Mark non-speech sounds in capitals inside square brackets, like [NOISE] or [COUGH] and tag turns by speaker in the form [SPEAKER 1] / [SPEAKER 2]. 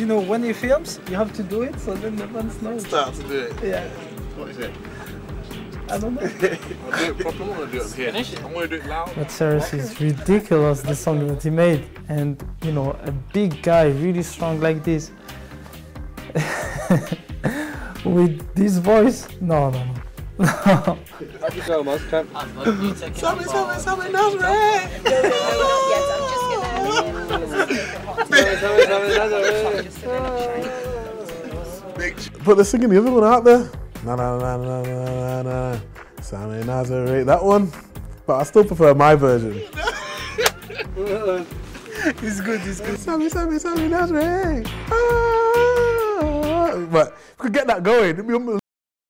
[SPEAKER 1] you know, when he films, you have to do it so then the fans know.
[SPEAKER 2] Start to do it.
[SPEAKER 1] Yeah,
[SPEAKER 2] What is it?
[SPEAKER 1] I don't know. [LAUGHS]
[SPEAKER 2] I'll do it properly. I want to do it up here. I want to do it loud.
[SPEAKER 1] But Ceres is ridiculous, the song that he made. And, you know, a big guy, really strong like this. [LAUGHS] With this voice, no, no, no. [LAUGHS]
[SPEAKER 3] How'd you go, Maz? Camp?
[SPEAKER 2] Sammy, Sammy, Sammy, that's right.
[SPEAKER 4] But they're singing the other one out there. Na na na na na na na. Sammy Nasri, that one. But I still prefer my version. [LAUGHS]
[SPEAKER 1] It's good, it's good.
[SPEAKER 4] Sammy, Sammy, Sammy Nasri. Ah. But if we could get that going, it'd be